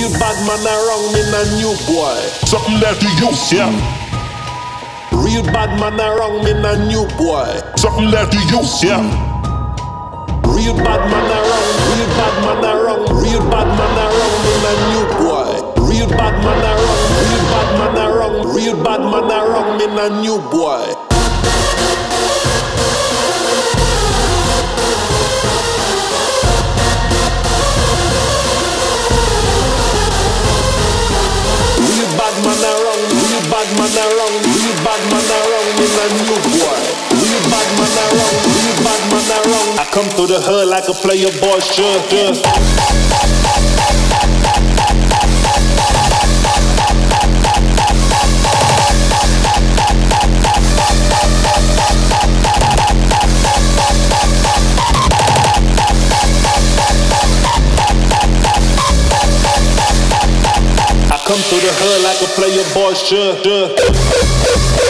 Real bad man around me, a new boy. Something that you use, yeah. Real bad man around me, a new boy. Something that you use, yeah. Real bad man around, real bad man around, real bad man around me, a new boy. Real bad man around, real bad man around, real bad man around me, a new boy. Man around in a new boy. Real bad man around, real bad man around. I come through the hood like a player boy should. I come through the hood like a player boy should.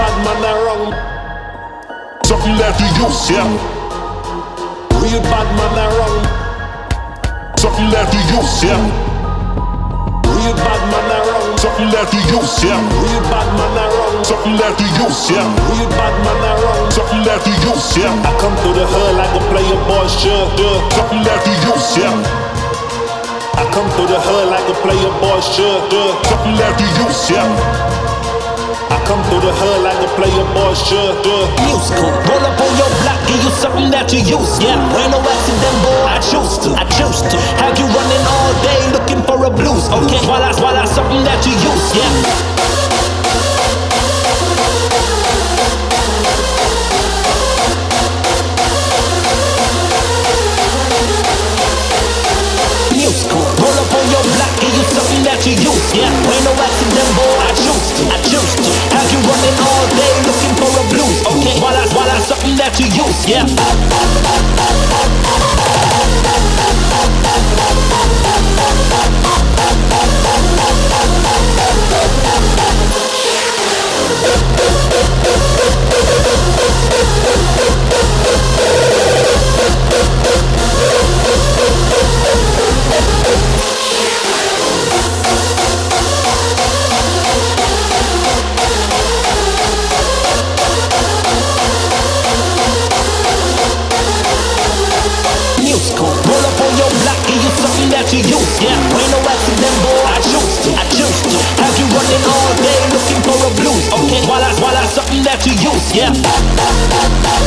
bad man around in a new boy. Something that you use, yeah. Real bad man around me, a new boy. Something that you use, yeah. Real bad man around. Something that you use, yeah. Real bad man around. Something that you use, yeah. Real bad man around. Something that you use, yeah. Real bad man around. Something that you use, yeah. Real bad man around. Something that you use, yeah. I come through the hood like a player boy should. Something that you use, yeah. I come through the hood like a player boy should. Something that you use, yeah. Come through the hood like a player boy should. Musical, roll up on your block, give you something that you use, yeah. Ain't no accident, boy. I choose to, I choose to have you running all day looking for a blues, okay? While I, while I something that you use, yeah. That you use. Yeah. Yeah, ain't no accident, boy. I choose to. I choose to have you running all day looking for a blues. Okay, while I while I something that you use. Yeah.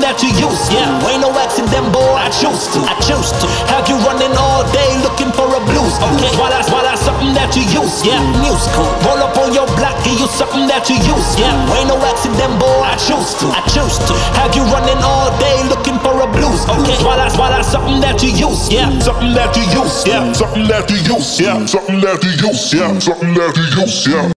Something that you use. Yeah, ain't no accident, boy. I choose to. I choose to have you running all day looking for a blues. Okay, while I while something that you use. Yeah, musical. Roll up on your block, give you something that you use. Yeah, ain't no accident, boy. I choose to. I choose to have you running all day looking for a blues. Okay, while I while something that you use. Yeah, something that you use. Yeah, something that you use. Yeah, something that you use. Yeah, something that you use. Yeah.